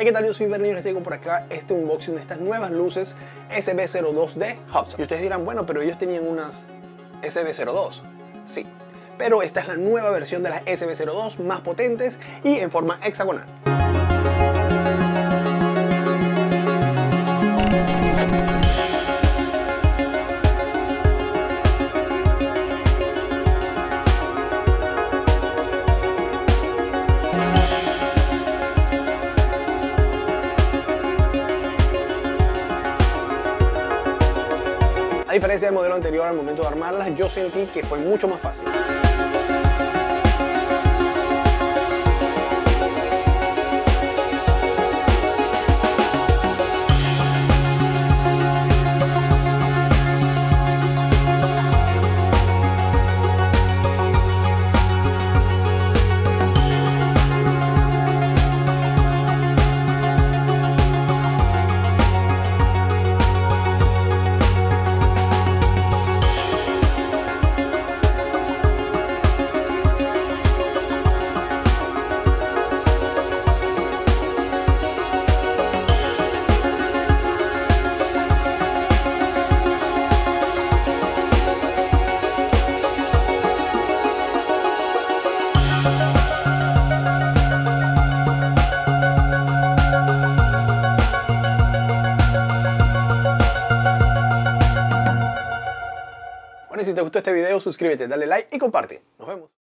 Hey, ¿qué tal? Yo soy Bernie y les traigo por acá este unboxing de estas nuevas luces SB02 de Hubsan. Y ustedes dirán, bueno, pero ellos tenían unas SB02. Sí, pero esta es la nueva versión de las SB02 más potentes y en forma hexagonal. A diferencia del modelo anterior, al momento de armarlas, yo sentí que fue mucho más fácil. Si te gustó este video, suscríbete, dale like y comparte. Nos vemos.